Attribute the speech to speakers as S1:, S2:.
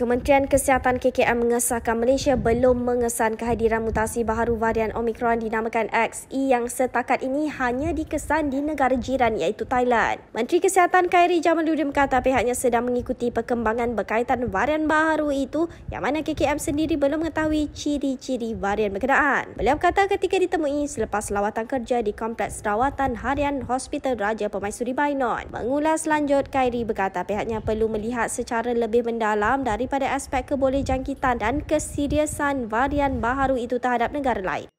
S1: Kementerian Kesihatan KKM mengesahkan Malaysia belum mengesan kehadiran mutasi baharu varian Omicron dinamakan XE yang setakat ini hanya dikesan di negara jiran iaitu Thailand. Menteri Kesihatan Khairi Jamaluddin berkata pihaknya sedang mengikuti perkembangan berkaitan varian baharu itu yang mana KKM sendiri belum mengetahui ciri-ciri varian berkenaan. Beliau berkata ketika ditemui selepas lawatan kerja di Kompleks Rawatan Harian Hospital Raja Pemaisuri Bainon. Mengulas lanjut, Khairi berkata pihaknya perlu melihat secara lebih mendalam dari daripada aspek kebolehjangkitan dan keseriusan varian baharu itu terhadap negara lain.